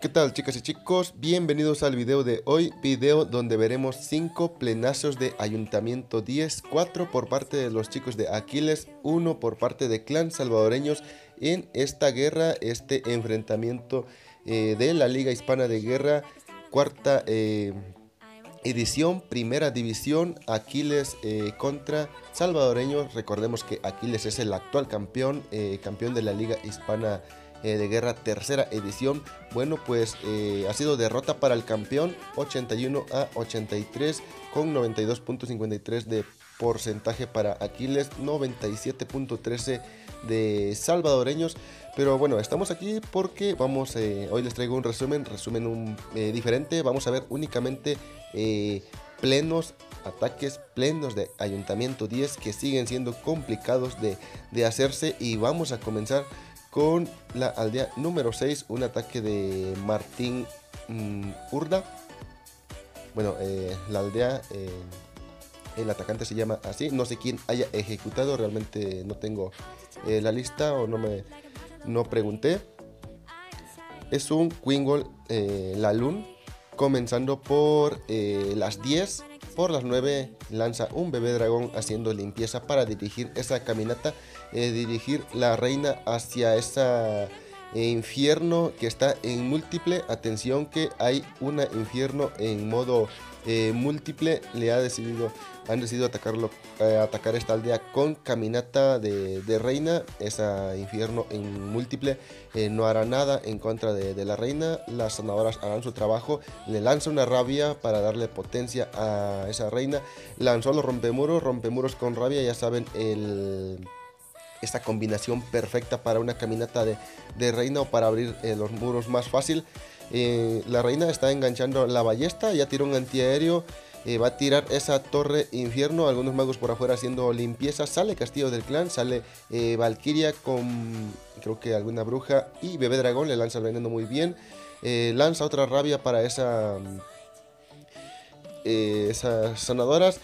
¿Qué tal chicas y chicos? Bienvenidos al video de hoy, video donde veremos 5 plenazos de Ayuntamiento 10, 4 por parte de los chicos de Aquiles, 1 por parte de Clan Salvadoreños en esta guerra, este enfrentamiento eh, de la Liga Hispana de Guerra, cuarta eh, edición, primera división, Aquiles eh, contra Salvadoreños. Recordemos que Aquiles es el actual campeón, campeón de la Liga Hispana eh, de guerra tercera edición. Bueno, pues eh, ha sido derrota para el campeón 81 a 83 con 92.53 de porcentaje para Aquiles, 97.13 de salvadoreños. Pero bueno, estamos aquí porque vamos, eh, hoy les traigo un resumen, resumen un, diferente. Vamos a ver únicamente plenos ataques plenos de Ayuntamiento 10 que siguen siendo complicados de, de hacerse y vamos a comenzar con la aldea número 6, un ataque de Martín mm, Urda. Bueno, eh, la aldea, eh, el atacante se llama así, no sé quién haya ejecutado, realmente no tengo eh, la lista o no me no pregunté. Es un Quingol Lalun, comenzando por las 10 por las 9 lanza un bebé dragón haciendo limpieza para dirigir esa caminata, eh, dirigir la reina hacia ese infierno que está en múltiple. Atención que hay un infierno en modo eh, múltiple. Le ha decidido han decidido atacarlo, eh, atacar esta aldea con caminata de, reina. Esa infierno en múltiple eh, no hará nada en contra de, la reina. Las sanadoras harán su trabajo. Le lanza una rabia para darle potencia a esa reina. Lanzó los rompemuros, rompemuros con rabia. Ya saben, el esta combinación perfecta para una caminata de, reina o para abrir eh, los muros más fácil. la reina está enganchando la ballesta, ya tiró un antiaéreo, eh, va a tirar esa torre infierno. Algunos magos por afuera haciendo limpieza. Sale Castillo del Clan. Sale eh, con creo que alguna bruja. Y Bebé Dragón le lanza el veneno muy bien. Eh, lanza otra rabia para esa, esas sanadoras.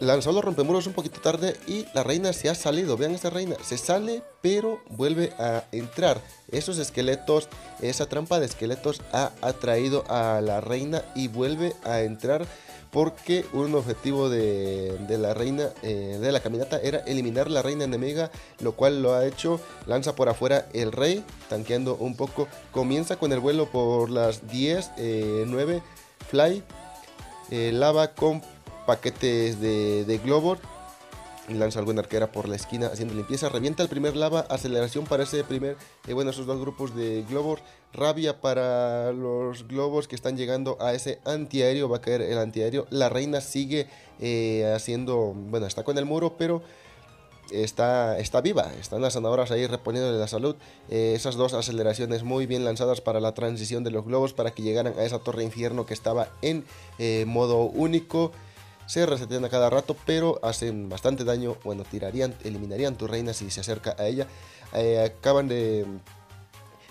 Lanzó los rompemuros un poquito tarde y la reina se ha salido. Vean esa reina, se sale pero vuelve a entrar. Esos esqueletos, esa trampa de esqueletos ha atraído a la reina y vuelve a entrar porque un objetivo de, la reina eh, de la caminata era eliminar la reina enemiga, lo cual lo ha hecho. Lanza por afuera el rey, tanqueando un poco. Comienza con el vuelo por las 10, 9, eh, fly, eh, lava con paquetes de, de globor y lanza alguna arquera por la esquina haciendo limpieza. Revienta el primer lava, aceleración para ese primer, eh, bueno, esos dos grupos de globos. Rabia para los globos que están llegando a ese antiaéreo, va a caer el antiaéreo. La reina sigue eh, haciendo, bueno, está con el muro, pero está, está viva. Están las sanadoras ahí reponiéndole la salud. Eh, esas dos aceleraciones muy bien lanzadas para la transición de los globos para que llegaran a esa torre infierno que estaba en modo único se resetean a cada rato, pero hacen bastante daño. Bueno, tirarían, eliminarían tu reina si se acerca a ella. Eh, acaban de.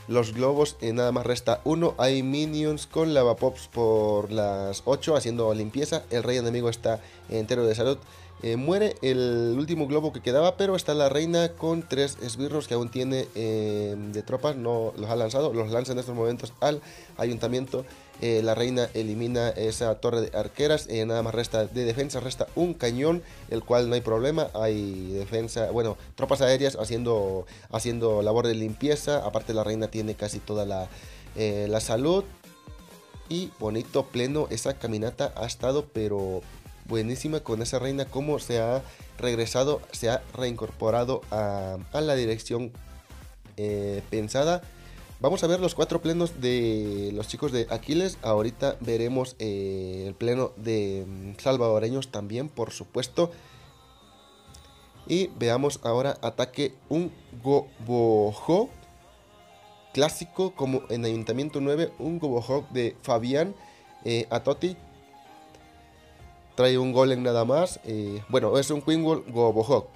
Los globos, eh, nada más resta uno. Hay minions con lavapops por las 8 haciendo limpieza. El rey enemigo está entero de salud. Eh, muere el último globo que quedaba, pero está la reina con tres esbirros que aún tiene de tropas. No los ha lanzado, los lanza en estos momentos al ayuntamiento. Eh, la reina elimina esa torre de arqueras. Eh, nada más resta de defensa, resta un cañón, el cual no hay problema. Hay defensa, bueno, tropas aéreas haciendo, haciendo labor de limpieza. Aparte, la reina tiene casi toda la, eh, la salud. Y bonito, pleno, esa caminata ha estado, pero buenísima con esa reina. Como se ha regresado, se ha reincorporado a, a la dirección pensada Vamos a ver los cuatro plenos de los chicos de Aquiles. Ahorita veremos eh, el pleno de mm, salvadoreños también, por supuesto. Y veamos ahora ataque un Gobojo clásico como en Ayuntamiento 9. Un Gobojo de Fabián eh, Atoti. Trae un golem nada más. Eh, bueno, es un Queen Gobohog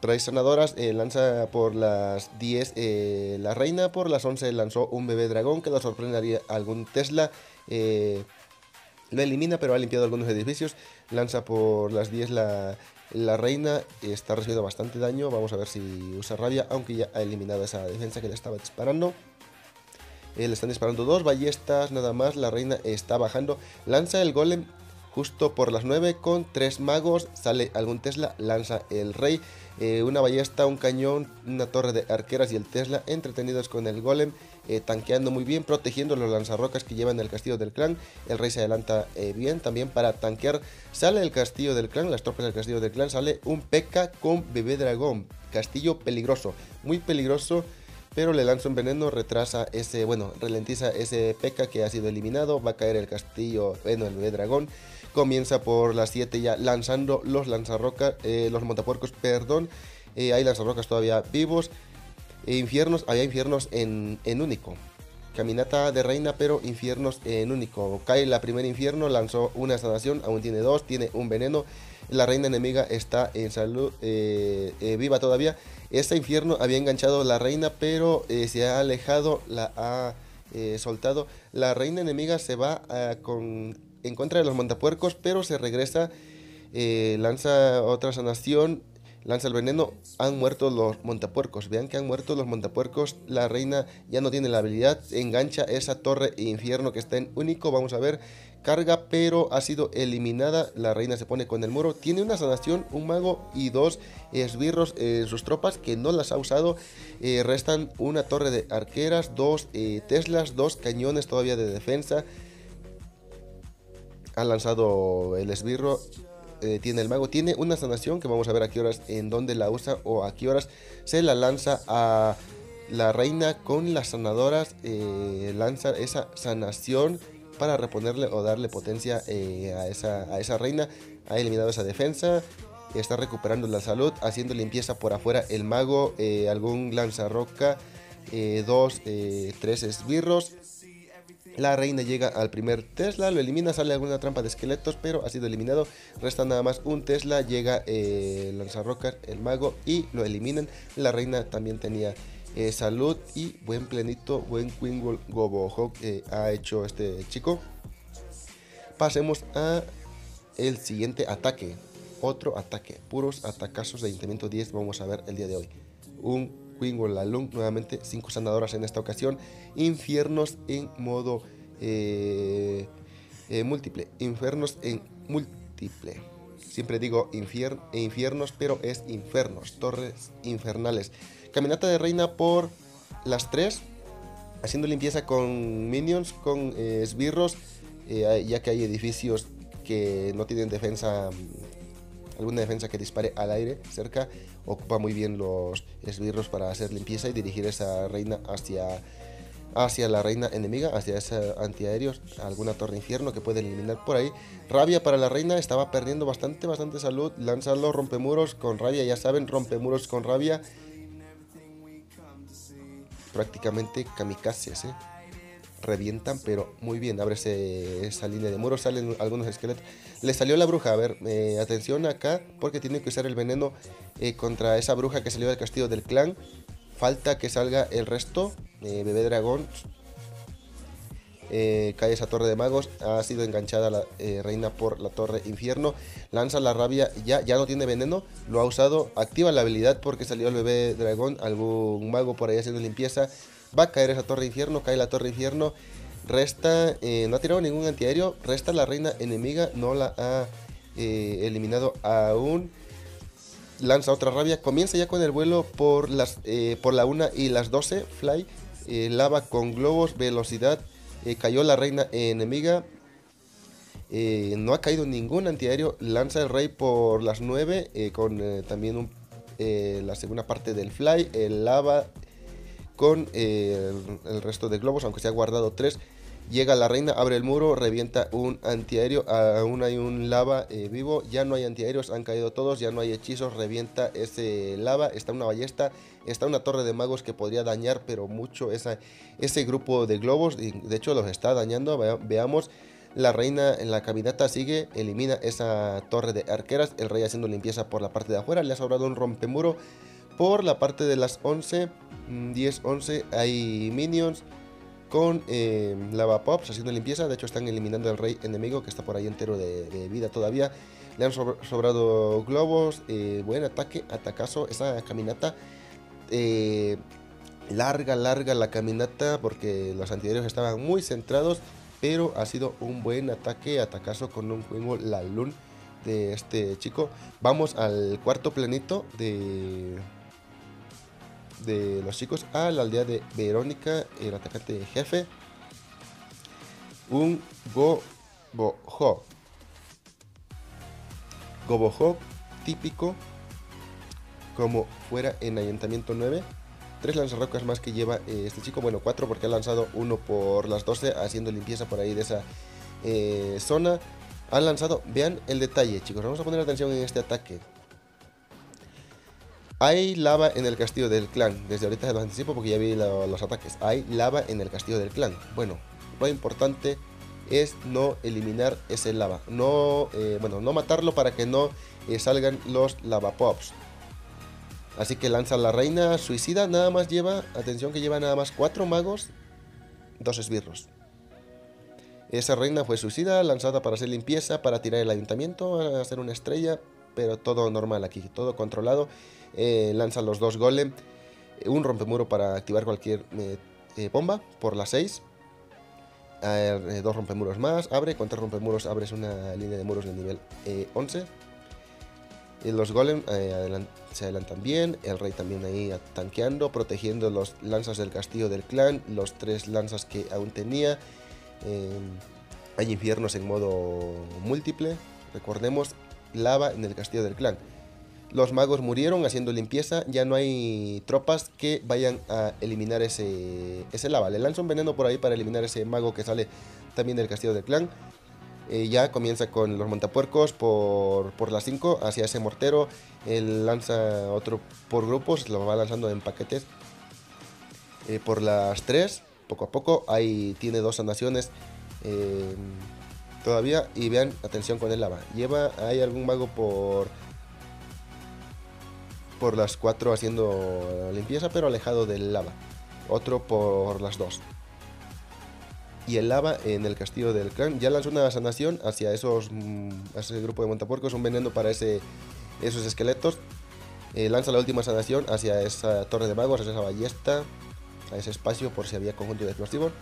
trae sanadoras, eh, lanza por las 10 eh, la reina, por las 11 lanzó un bebé dragón que lo sorprendería algún Tesla. Lo elimina, pero ha limpiado algunos edificios. Lanza por las 10 la, la reina, está recibiendo bastante daño. Vamos a ver si usa rabia, aunque ya ha eliminado esa defensa que le estaba disparando. le están disparando dos ballestas, nada más. La reina está bajando. Lanza el golem justo por las 9 con tres magos. Sale algún Tesla, lanza el rey. Eh, una ballesta, un cañón, una torre de arqueras y el Tesla entretenidos con el golem. Eh, tanqueando muy bien, protegiendo los lanzarrocas que llevan el castillo del clan. El rey se adelanta eh, bien también para tanquear. Sale el castillo del clan, las tropas del castillo del clan. Sale un P.K. con bebé dragón. Castillo peligroso, muy peligroso pero le lanza un veneno, retrasa ese, bueno, ralentiza ese P.K. que ha sido eliminado, va a caer el castillo, bueno, el bebé dragón, comienza por las 7 ya lanzando los lanzarrocas, eh, los montapuercos, perdón, eh, hay lanzarrocas todavía vivos, e infiernos, había infiernos en, en único, caminata de reina, pero infiernos en único, cae la primera infierno, lanzó una sanación, aún tiene dos, tiene un veneno, la reina enemiga está en salud, eh, viva todavía, este infierno había enganchado la reina, pero se ha alejado, la ha soltado. La reina enemiga se va eh, con, en contra de los montapuercos, pero se regresa, lanza otra sanación, lanza el veneno. Han muerto los montapuercos. Vean que han muerto los montapuercos. La reina ya no tiene la habilidad. Engancha esa torre infierno que está en único. Vamos a ver carga, pero ha sido eliminada. La reina se pone con el muro. Tiene una sanación, un mago y dos esbirros en sus tropas que no las ha usado. Eh, restan una torre de arqueras, dos eh, Teslas, dos cañones todavía de defensa. Ha lanzado el esbirro. Eh, tiene el mago, tiene una sanación que vamos a ver a qué horas, en dónde la usa o a qué horas se la lanza a la reina con las sanadoras. lanza esa sanación para reponerle o darle potencia eh, a, esa, a esa reina. Ha eliminado esa defensa. Está recuperando la salud, haciendo limpieza por afuera el mago, eh, algún lanzarroca, eh, dos, tres esbirros. La reina llega al primer Tesla, lo elimina, sale alguna trampa de esqueletos, pero ha sido eliminado. Resta nada más un Tesla, llega el lanzarrocas, el mago y lo eliminan. La reina también tenía eh, salud y buen plenito, buen Queen Gobo que ha hecho este chico. Pasemos a el siguiente ataque. Otro ataque. Puros atacazos de Ayuntamiento 10 vamos a ver el día de hoy. Un Queen Lalung, nuevamente 5 sanadoras en esta ocasión. Infiernos en modo eh, eh, múltiple. Infernos en múltiple. Siempre digo infiernos, pero es infernos, torres infernales. Caminata de reina por las 3, haciendo limpieza con minions, con eh, esbirros, ya que hay edificios que no tienen defensa, alguna defensa que dispare al aire cerca, ocupa muy bien los esbirros para hacer limpieza y dirigir esa reina hacia hacia la reina enemiga, hacia ese antiaéreos, alguna torre infierno que puede eliminar por ahí. Rabia para la reina, estaba perdiendo bastante, bastante salud. Lanza los rompemuros con rabia, ya saben, rompemuros con rabia prácticamente kamikazes, ¿eh? Revientan, pero muy bien. Abre esa línea de muros, salen algunos esqueletos. Le salió la bruja, a ver, eh, atención acá, porque tiene que usar el veneno eh, contra esa bruja que salió del castillo del clan. Falta que salga el resto. bebé dragón eh, cae esa torre de magos, ha sido enganchada la eh, reina por la torre infierno, lanza la rabia, ya, ya no tiene veneno, lo ha usado, activa la habilidad porque salió el bebé dragón, algún mago por ahí haciendo limpieza, va a caer esa torre infierno, cae la torre infierno, resta, eh, no ha tirado ningún antiaéreo, resta la reina enemiga, no la ha eliminado aún. Lanza otra rabia, comienza ya con el vuelo por las por la 1 y las 12, fly, lava con globos, velocidad, eh, cayó la reina enemiga. Eh, no ha caído ningún antiaéreo. Lanza el rey por las 9. Eh, con también la segunda parte del fly. El lava con el, resto de globos. Aunque se ha guardado 3. Llega la reina, abre el muro, revienta un antiaéreo, aún hay un lava vivo, ya no hay antiaéreos, han caído todos, ya no hay hechizos, revienta ese lava, está una ballesta, está una torre de magos que podría dañar pero mucho esa, ese grupo de globos, y de hecho los está dañando, veamos, la reina en la caminata sigue, elimina esa torre de arqueras, el rey haciendo limpieza por la parte de afuera, le ha sobrado un rompemuro por la parte de las 11, 10, 11 hay minions, con eh, lava pops haciendo limpieza. De hecho, están eliminando al rey enemigo que está por ahí entero de, vida todavía. Le han sobrado globos. Eh, buen ataque, atacazo. Esa caminata eh, larga, larga la caminata porque los antiaéreos estaban muy centrados, pero ha sido un buen ataque, atacazo con un juego la lun de este chico. Vamos al cuarto planito de de los chicos a la aldea de Verónica, el atacante jefe. Un Gobojo. Gobojo típico como fuera en Ayuntamiento 9 tres lanzarrocas más que lleva eh, este chico. Bueno, cuatro porque ha lanzado uno por las 12 haciendo limpieza por ahí de esa eh, zona. Han lanzado, vean el detalle chicos, vamos a poner atención en este ataque. Hay lava en el castillo del clan. Desde ahorita se los anticipo porque ya vi los ataques. Hay lava en el castillo del clan. Bueno, lo importante es no eliminar ese lava. No, eh, bueno, no matarlo para que no salgan los lava pops. Así que lanza la reina suicida. Nada más lleva, atención que lleva nada más cuatro magos, dos esbirros. Esa reina fue suicida, lanzada para hacer limpieza, para tirar el ayuntamiento, hacer una estrella, pero todo normal aquí, todo controlado. Eh, lanza los dos golem, un rompemuro para activar cualquier eh, eh, bomba por las 6. dos rompemuros más, abre, con tres rompemuros abres una línea de muros de nivel 11 los golem eh, se adelantan bien, el rey también ahí tanqueando, protegiendo los lanzas del castillo del clan, los tres lanzas que aún tenía. Eh, hay infiernos en modo múltiple, recordemos, lava en el castillo del clan. Los magos murieron haciendo limpieza, ya no hay tropas que vayan a eliminar ese, ese lava. Le lanzo un veneno por ahí para eliminar ese mago que sale también del castillo del clan. Eh, ya comienza con los montapuercos por, por las 5 hacia ese mortero. Él lanza otro por grupos, lo va lanzando en paquetes. Eh, por las 3, poco a poco, ahí tiene dos sanaciones eh, todavía. Y vean, atención con el lava. Lleva, hay algún mago por por las 4 haciendo limpieza, pero alejado del lava. Otro por las 2 y el lava en el castillo del clan. Ya lanzó una sanación hacia esos mm, ese grupo de montapuercos, un veneno para ese, esos esqueletos. Eh, lanza la última sanación hacia esa torre de magos, hacia esa ballesta, a ese espacio por si había conjunto de explosivos.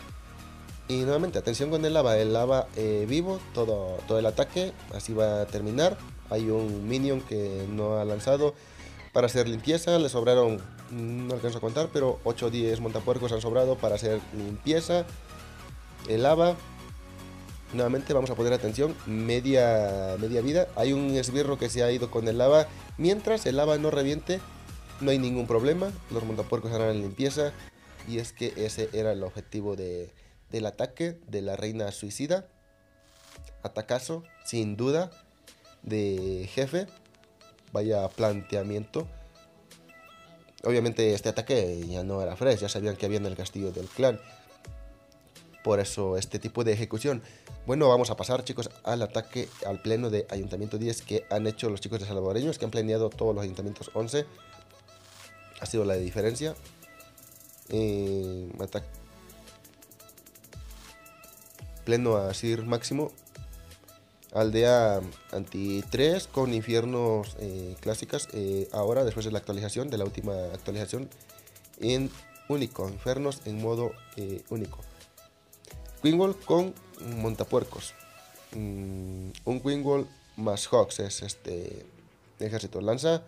Y nuevamente, atención con el lava, el lava eh, vivo, todo, todo el ataque, así va a terminar. Hay un minion que no ha lanzado para hacer limpieza, le sobraron, no alcanzo a contar, pero 8 o 10 montapuercos han sobrado para hacer limpieza el lava. Nuevamente vamos a poner atención, media, media vida. Hay un esbirro que se ha ido con el lava. Mientras el lava no reviente, no hay ningún problema. Los montapuercos harán limpieza. Y es que ese era el objetivo de, del ataque de la reina suicida. Atacazo, sin duda, de jefe. Vaya planteamiento. Obviamente este ataque ya no era fresh, ya sabían que había en el castillo del clan. Por eso este tipo de ejecución. Bueno, vamos a pasar chicos al ataque al pleno de Ayuntamiento 10 que han hecho los chicos de Salvadoreños, que han planeado todos los ayuntamientos 11. Ha sido la diferencia. Eh, pleno a Sir Máximo. Aldea anti 3 con infiernos eh, clásicas. Eh, ahora, después de la actualización, de la última actualización, en único. Infernos en modo único. Queenwall con montapuercos. Mm, un Queenwall más Hawks es este ejército. Lanza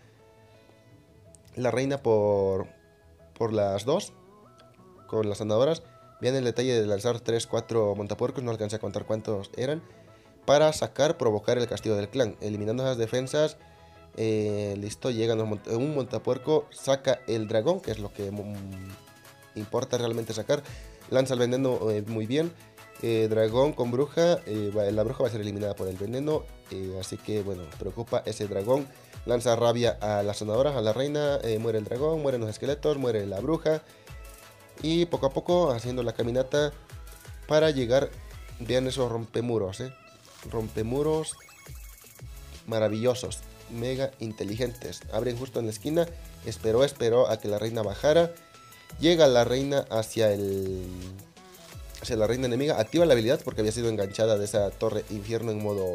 la reina por, por las dos con las andadoras. Vean el detalle de lanzar 3-4 montapuercos, no alcancé a contar cuántos eran. Para sacar, provocar el castillo del clan. Eliminando esas defensas. Eh, listo, llega un montapuerco, saca el dragón, que es lo que mm, importa realmente sacar lanza el veneno eh, muy bien. Eh, dragón con bruja, eh, la bruja va a ser eliminada por el veneno, así que bueno, preocupa ese dragón. Lanza rabia a las sanadoras, a la reina, muere el dragón, mueren los esqueletos, muere la bruja. Y poco a poco haciendo la caminata para llegar, vean esos rompemuros, rompemuros maravillosos, mega inteligentes. Abren justo en la esquina, esperó, esperó a que la reina bajara Llega la reina hacia el. hacia la reina enemiga. Activa la habilidad porque había sido enganchada de esa torre infierno en modo.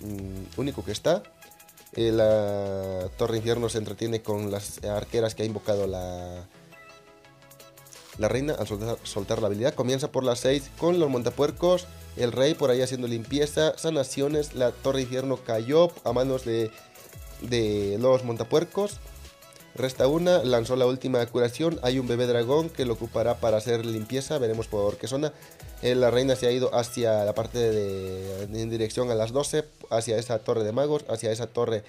Mm, único que está. Eh, la torre infierno se entretiene con las arqueras que ha invocado la. La reina al soltar, la habilidad comienza por las 6 con los montapuercos. El rey por ahí haciendo limpieza, sanaciones. La torre infierno cayó a manos de, los montapuercos. Resta una, lanzó la última curación. Hay un bebé dragón que lo ocupará para hacer limpieza. Veremos por qué zona. Eh, la reina se ha ido hacia la parte de, en dirección a las 12, hacia esa torre de magos, hacia esa torre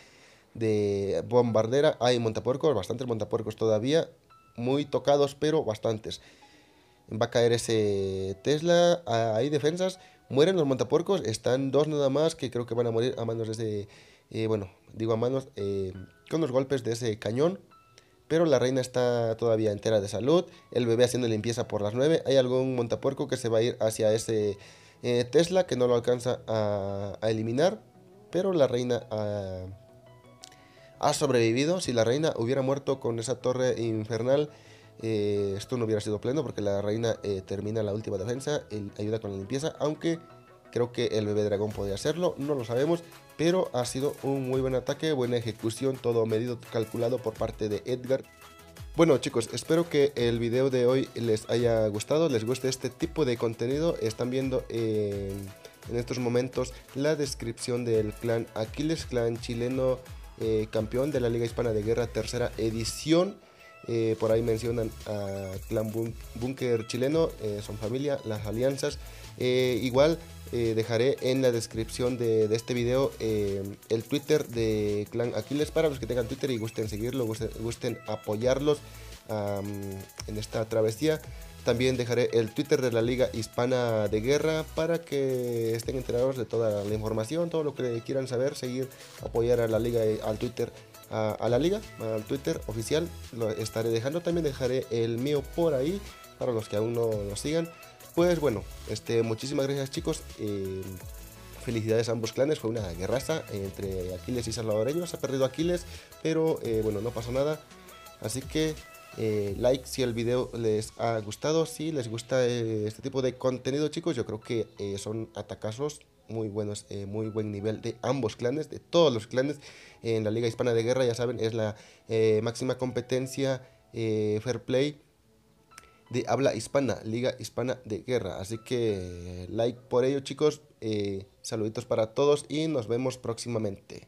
de bombardera. Hay montapuercos, bastantes montapuercos todavía muy tocados, pero bastantes. Va a caer ese Tesla. Hay defensas. Mueren los montapuercos. Están dos nada más que creo que van a morir a manos de ese... Eh, bueno, digo a manos... Eh, con los golpes de ese cañón. Pero la reina está todavía entera de salud. El bebé haciendo limpieza por las 9. Hay algún montapuerco que se va a ir hacia ese eh, Tesla que no lo alcanza a, eliminar. Pero la reina ha sobrevivido. Si la reina hubiera muerto con esa torre infernal, eh, esto no hubiera sido pleno porque la reina eh, termina la última defensa, ayuda con la limpieza, aunque creo que el bebé dragón podría hacerlo, no lo sabemos, pero ha sido un muy buen ataque, buena ejecución, todo medido, calculado por parte de Edgar. Bueno chicos, espero que el video de hoy les haya gustado, les guste este tipo de contenido, están viendo en estos momentos la descripción del clan Aquiles, clan chileno eh, campeón de la Liga Hispana de Guerra, tercera edición. Eh, por ahí mencionan a Clan Bunker chileno, eh, son familia, las alianzas. igual dejaré en la descripción de, este video el Twitter de Clan Aquiles para los que tengan Twitter y gusten seguirlo, gusten, apoyarlos en esta travesía. También dejaré el Twitter de la Liga Hispana de Guerra para que estén enterados de toda la información, todo lo que quieran saber, seguir, apoyar a la Liga, al Twitter, a, la Liga, al Twitter oficial. Lo estaré dejando, también dejaré el mío por ahí para los que aún no lo sigan. Pues bueno, este, muchísimas gracias chicos. Eh, felicidades a ambos clanes, fue una guerraza entre Aquiles y salvadoreños. Ha perdido Aquiles, pero eh, bueno, no pasa nada. Así que eh, like si el video les ha gustado. Si les gusta eh, este tipo de contenido, chicos, yo creo que eh, son atacazos muy buenos, muy buen nivel de ambos clanes, de todos los clanes en la Liga Hispana de Guerra. Ya saben, es la máxima competencia Fair Play de habla hispana, Liga Hispana de Guerra. Así que like por ello, chicos. saluditos para todos y nos vemos próximamente.